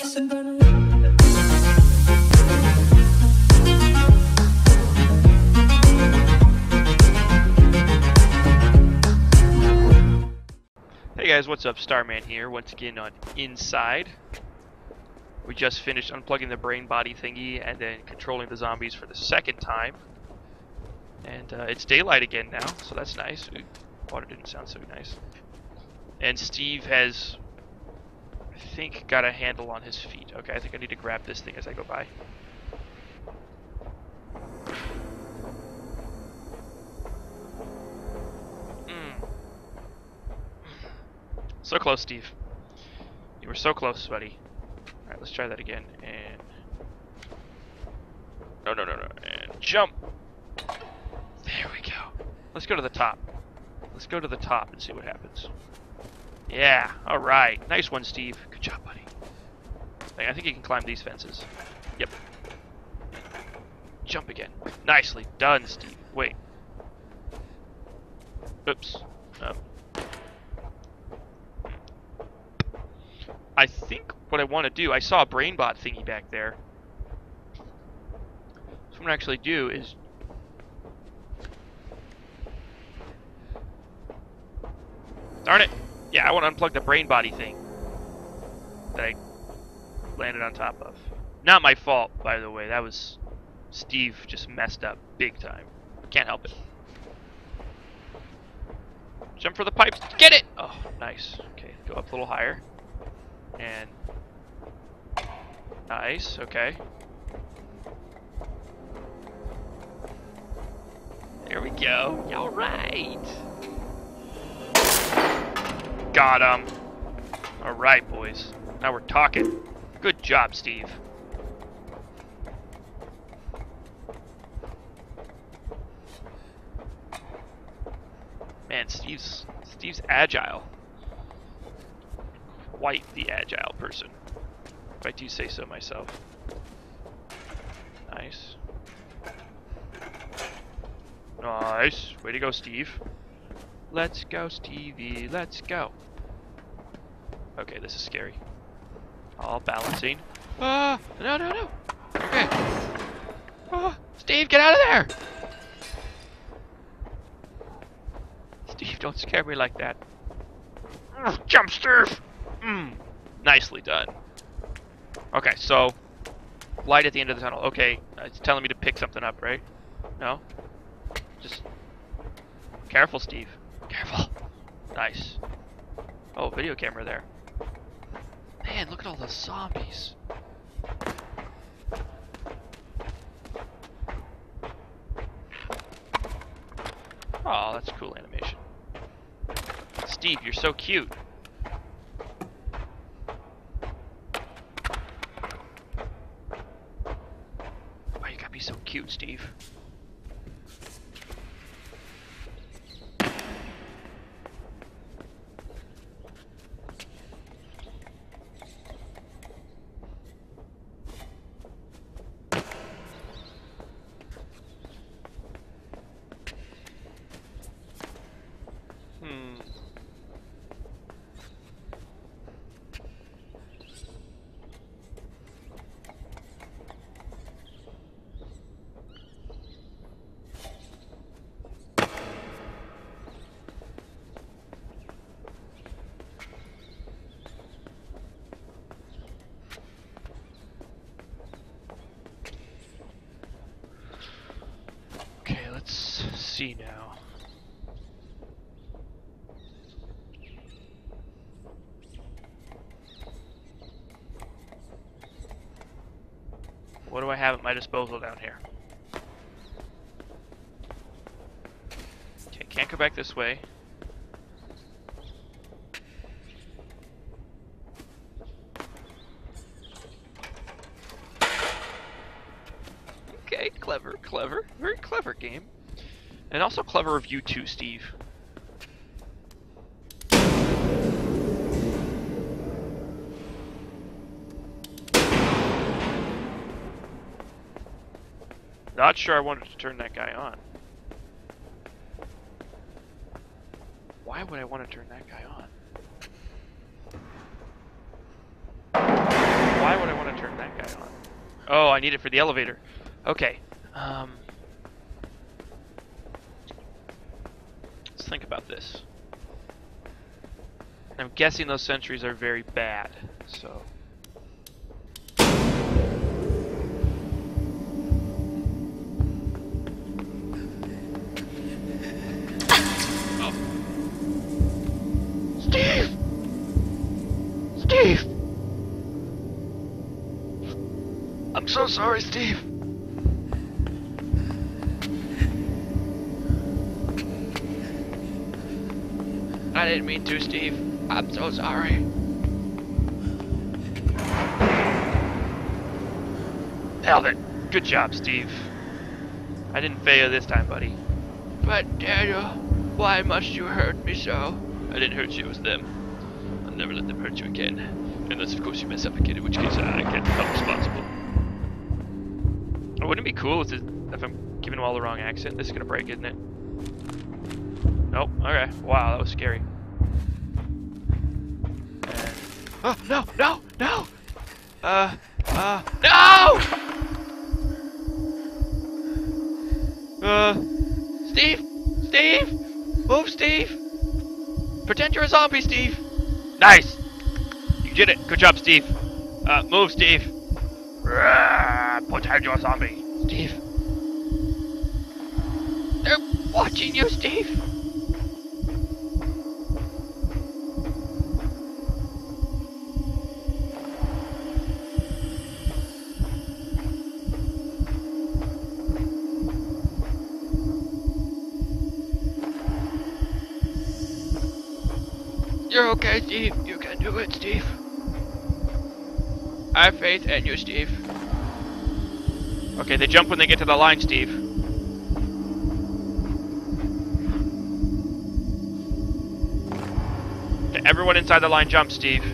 Hey guys, what's up? Starrman here, once again on Inside. We just finished unplugging the brain body thingy and then controlling the zombies for the second time. And uh, it's daylight again now, so that's nice. Ooh, water didn't sound so nice. And Steve has, think, got a handle on his feet. Okay, I think I need to grab this thing as I go by. Mm. So close, Steve. You were so close, buddy. Alright, let's try that again. And. No, no, no, no. And jump! There we go. Let's go to the top. Let's go to the top and see what happens. Yeah, alright. Nice one, Steve. Good job, buddy. I think you can climb these fences. Yep. Jump again. Nicely done, Steve. Wait. Oops. Um, I think what I want to do, I saw a brainbot thingy back there. So what I'm going to actually do is... Darn it! Yeah, I want to unplug the brain body thing that I landed on top of. Not my fault, by the way. That was Steve just messed up big time. Can't help it. Jump for the pipes. Get it! Oh, nice. Okay, go up a little higher. And... Nice, okay. There we go. Alright. Got him. Alright, boys. Now we're talking. Good job, Steve. Man, Steve's Steve's agile. Quite the agile person. If I do say so myself. Nice. Nice. Way to go, Steve. Let's go, Stevie. Let's go. Okay, this is scary. All balancing. Ah! No, no, no! Okay. Oh, Steve, get out of there! Steve, don't scare me like that. Mm, jump, Steve! Mm, nicely done. Okay, so light at the end of the tunnel. Okay, it's telling me to pick something up, right? No? Just careful, Steve. Careful. Nice. Oh, video camera there. Man, look at all the zombies. Oh, that's cool animation. Steve, you're so cute. Why you gotta be so cute, Steve? Hmm. Okay, let's see now. What do I have at my disposal down here? Okay, can't go back this way. Okay, clever, clever. Very clever game. And also clever of you too, Steve. Not sure I wanted to turn that guy on. Why would I want to turn that guy on? Why would I want to turn that guy on? Oh, I need it for the elevator. Okay. Um, let's think about this. I'm guessing those sentries are very bad, so. Oh. Steve! Steve! I'm so sorry, Steve. I didn't mean to, Steve. I'm so sorry. Nailed it. Good job, Steve. I didn't fail this time, buddy. But, Daniel, why must you hurt me so? I didn't hurt you, it was them. I'll never let them hurt you again. Unless, of course, you mess up again, in which case I can't become responsible. Wouldn't it be cool if, if I'm giving them all the wrong accent? This is gonna break, isn't it? Nope. Okay. Wow, that was scary. Oh no! No! No! Uh. Uh. No! Uh. Steve! Steve! Move, Steve! Pretend you're a zombie, Steve! Nice! You did it. Good job, Steve. Uh, move, Steve. Rah, Pretend you're a zombie. Steve. They're watching you, Steve. You're okay, Steve. You can do it, Steve. I have faith in you, Steve. Okay, they jump when they get to the line, Steve. Everyone inside the line jump, Steve.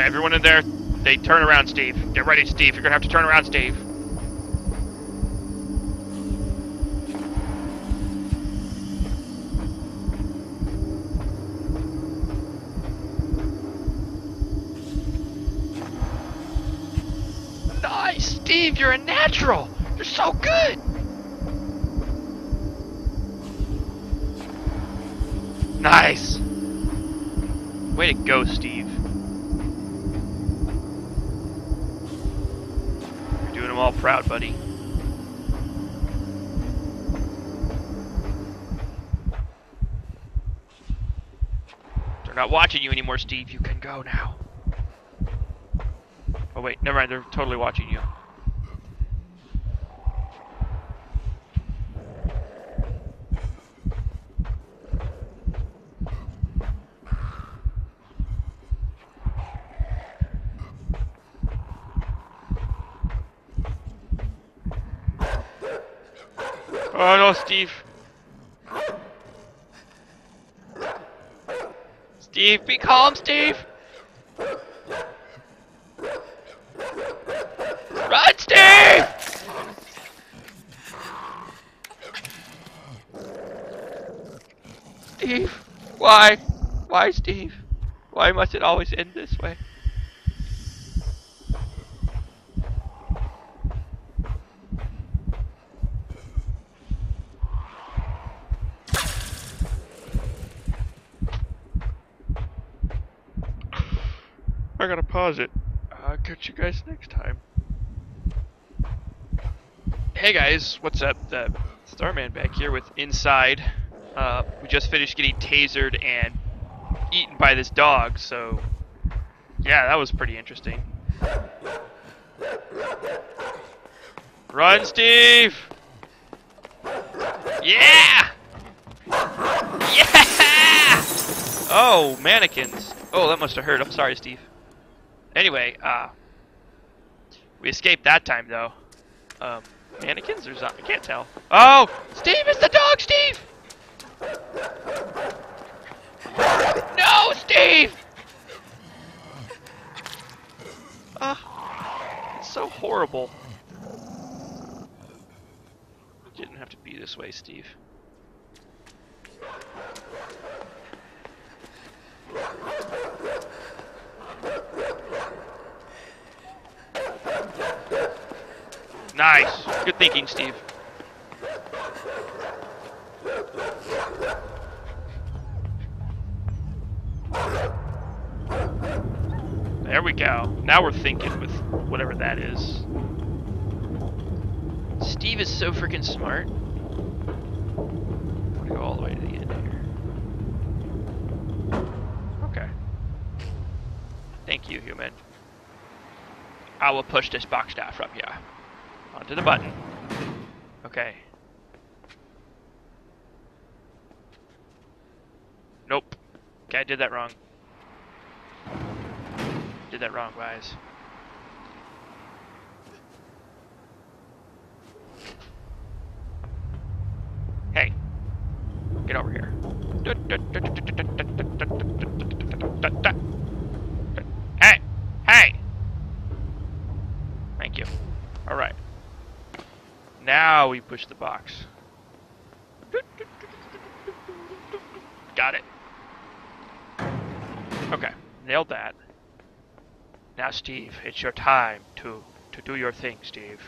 Okay, everyone in there, they turn around, Steve. Get ready, Steve. You're gonna have to turn around, Steve. Nice, Steve. You're a natural. You're so good. Nice. Way to go, Steve. You're doing them all proud, buddy. They're not watching you anymore, Steve. You can go now. Oh wait, never mind. They're totally watching you. Oh no, Steve. Steve, be calm, Steve. Run, Steve! Steve, why? Why, Steve? Why must it always end this way? Gotta pause it. I'll catch you guys next time. Hey guys, what's up? Uh, Starrman back here with Inside. Uh, we just finished getting tasered and eaten by this dog, so yeah, that was pretty interesting. Run, Steve! Yeah! Yeah! Oh, mannequins. Oh, that must have hurt. I'm sorry, Steve. Anyway, uh, we escaped that time though. Um, mannequins or zombies? I can't tell. Oh, Steve, it's the dog, Steve. No, Steve! Ah, it's so horrible. It didn't have to be this way, Steve. Nice. Good thinking, Steve. There we go. Now we're thinking with whatever that is. Steve is so freaking smart. I'm gonna go all the way to the end here. Okay. Thank you, human. I will push this box down from here. Onto the button. Okay. Nope. Okay, I did that wrong. Did that wrong, guys. Hey. Get over here. Hey! Hey! Thank you. Alright. Now we push the box. Got it. Okay, nailed that. Now, Steve, it's your time to to do your thing, Steve.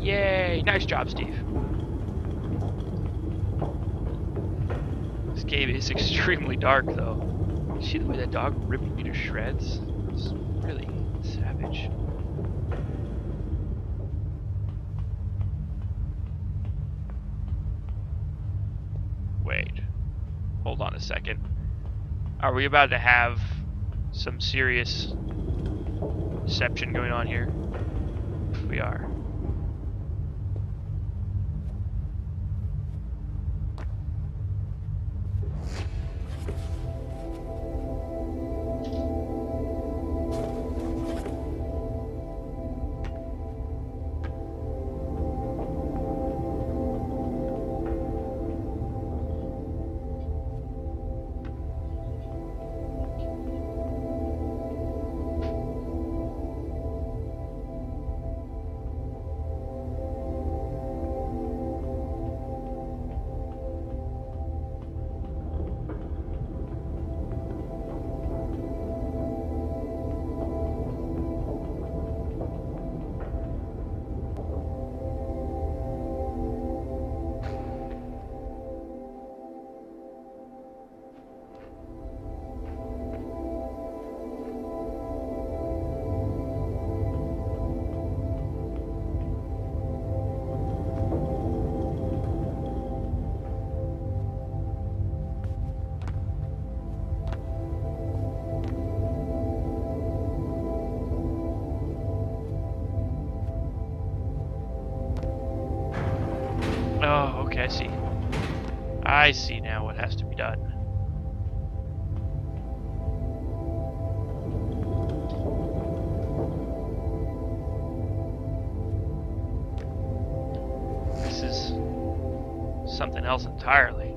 Yay! Nice job, Steve. This game is extremely dark, though. See the way that dog ripped me to shreds? It's really savage. Wait. Hold on a second. Are we about to have some serious deception going on here? We are. I see now what has to be done. This is something else entirely.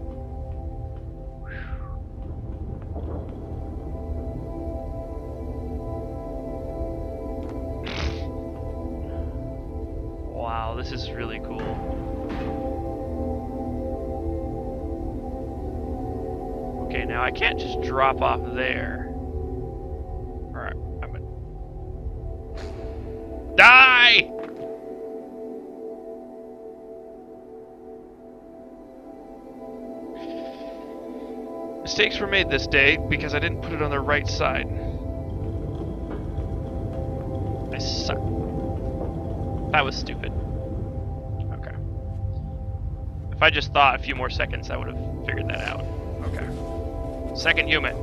Wow, this is really cool. Now I can't just drop off there. Alright, I'm gonna... Die! Mistakes were made this day because I didn't put it on the right side. I suck. That was stupid. Okay. If I just thought a few more seconds, I would have figured that out. Okay. Second human.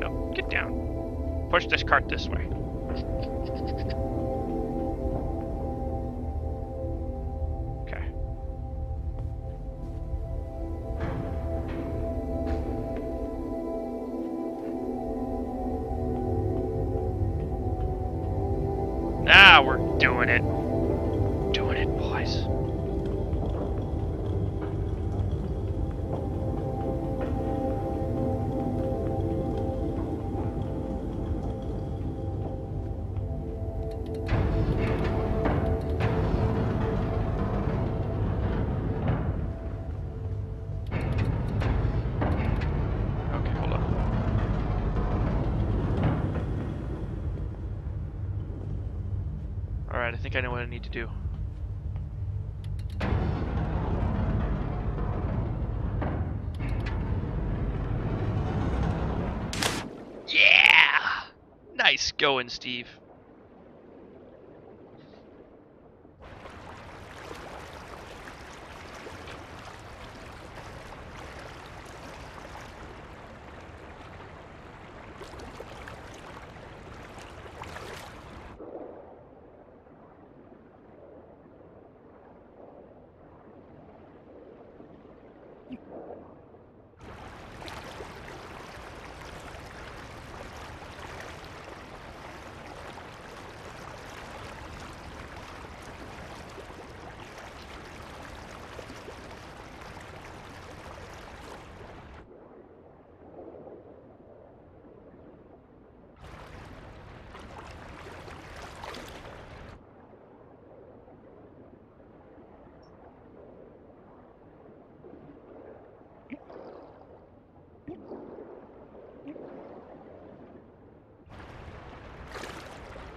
No, get down. Push this cart this way. Think I know what I need to do. Yeah! Nice going, Steve.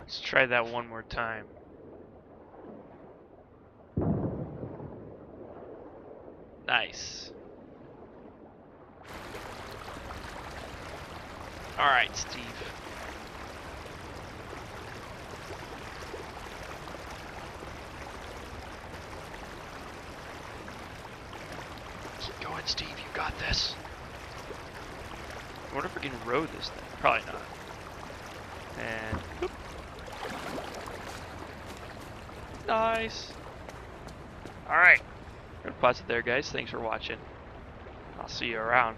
Let's try that one more time. Nice. Alright, Steve. Keep going, Steve. You got this. I wonder if we can row this thing. Probably not. And Nice. Alright. Gonna pause it there, guys. Thanks for watching. I'll see you around.